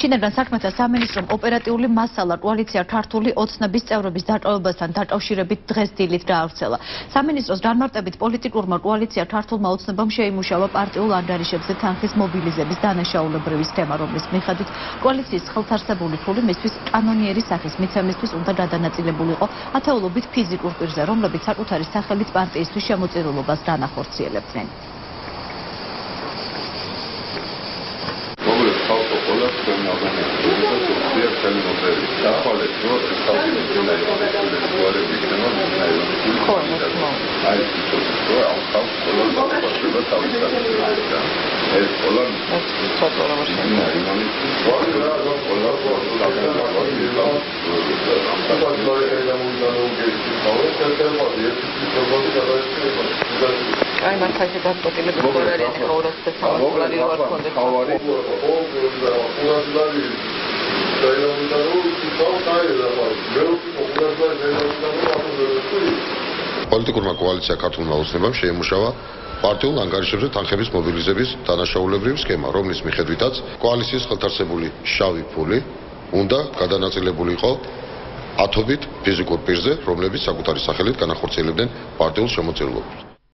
შინაგან საქმეთა სამინისტრომ ოპერატიული მასალა კოალიცია ქართული ოცნების წევრების დატოვებასთან დაკავშირებით დღეს დილით გაავრცელა. სამინისტროს განმარტებით პოლიტიკურმა კოალიცია ქართულმა ოცნებამ შეიმუშავა პარტიულ ანგარიშებზე თანხის მობილიზების დანაშაულებრივი სქემა, რომლის მიხედვით კოალიციის ხელთარსებული ფული მისთვის კანონიერი სახის მიცემისთვის უნდა გადანაწილებულიყო ათეულობით ფიზიკურ პირზე, რომლებიც საკუთარი სახელით პარტიისთვის შემოწირულობას განახორციელებდნენ. ხალხო ყველა ჩვენ აღნიშნული და სოციალ ფენომენები დახვალეთ რომ ეს ხალხი ძინა ეკონომიკური გუარები იქნება ძინა ეკონომიკური აი ეს ის რომ ამ ხალხს ყველა დაახლოება თავის საკუთრებიდან ეს ყველა ეს ცოტა რა შეიძლება ყველა ყველა ყველა აი მართალია დაწყვეტილების ხორარი ხო რა სპეციალური ვარ კონდექს ხავარი პოლიტიკურმა კოალიცია ქართულმა ოცნებამ შეიმუშავა პარტიულ ანგარიშებზე თანხების მობილიზების დანაშაულებრივი სქემა, რომლის მიხედვითაც კოალიციის ხელთარსებული შავი ფული უნდა გადანაწილებულიყო ათობით ფიზიკურ პირზე, რომლებიც საკუთარი სახელით განახორციელებდნენ პარტიულ შემოწირულობას.